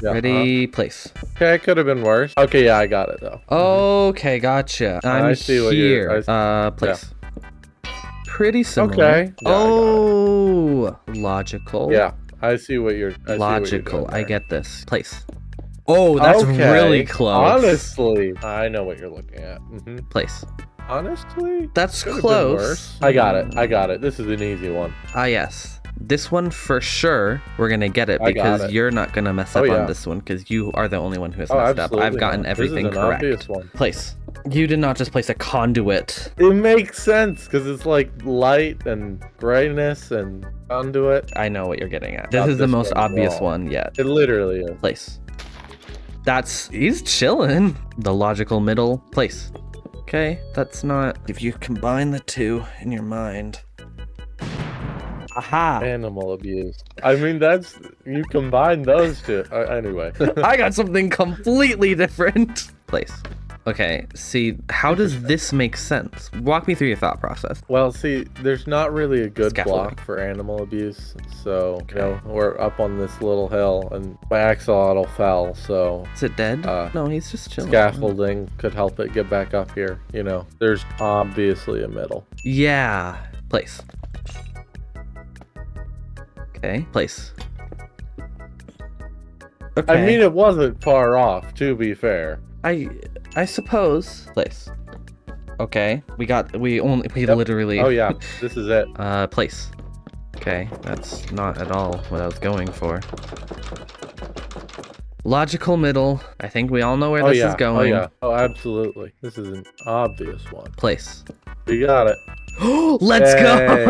Yeah, Ready, place. Okay, it could have been worse. Okay, yeah, I got it though. Okay, gotcha. I'm I see what you're- here. I Uh, place. Pretty similar. Okay. Yeah, I got it. oh, logical. Yeah, I see what you're. I see what you're logical. I get this. Place. Oh, that's Okay, really close. Honestly, I know what you're looking at. hmm Place. Honestly, That's close. I got it. I got it. This is an easy one. Ah, yes. This one for sure, we're gonna get it because it. you're not gonna mess Oh, up yeah. on this one because you are the only one who has Oh, messed up. I've gotten not. everything this is an correct. Place. You did not just place a conduit. It makes sense because it's like light and brightness and conduit. I know what you're getting at. This Got is the most obvious one yet. It literally is. Place. That's he's chilling. The logical middle place. Okay, that's not. If you combine the two in your mind. Aha! Animal abuse. I mean, that's you combine those two. Uh, anyway, I got something completely different. Place. Okay, see, how does this make sense? Walk me through your thought process. well, see, there's not really a good block for animal abuse, so you know we're up on this little hill, and my axolotl fell, so Is it dead? Uh, no, he's just chilling. scaffolding could help it get back up here. You know, there's obviously a middle. Yeah. Place. Okay. Place. Okay. I mean, it wasn't far off, to be fair. I I suppose. Place. Okay. We got we only we Yep. literally Oh yeah, this is it. uh place. Okay, that's not at all what I was going for. Logical middle. I think we all know where oh this yeah. is going. Oh yeah. Oh, absolutely. This is an obvious one. Place. You got it. Let's go!